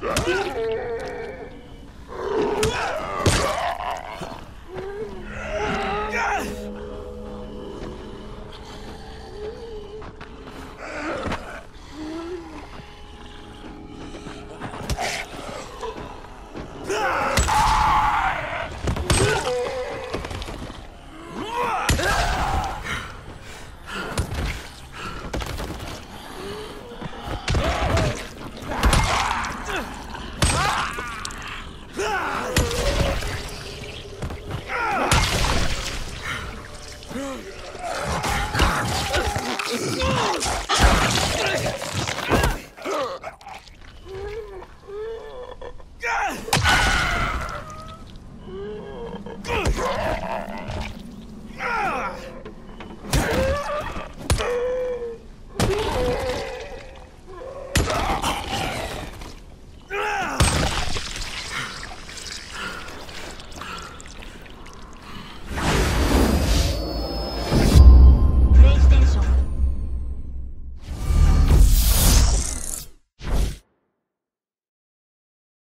Yeah.